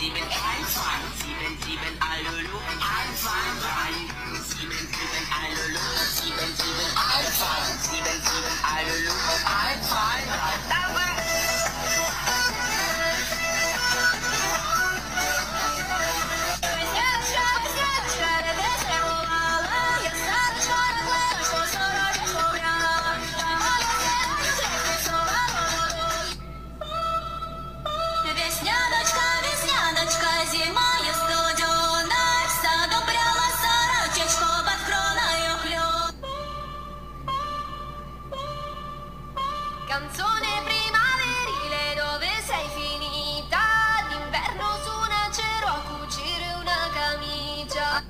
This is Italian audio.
sieben, eins, zwei, sieben, sieben, alle nur eins, zwei, drei. Canzone primaverile dove sei finita? D'inverno su un acero a cucire una camicia.